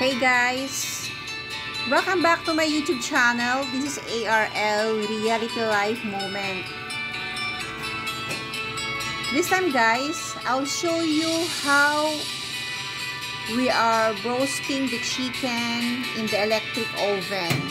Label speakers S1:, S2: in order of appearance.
S1: Hey guys! Welcome back to my YouTube channel. This is ARL Reality Life Moment. This time guys, I'll show you how we are roasting the chicken in the electric oven.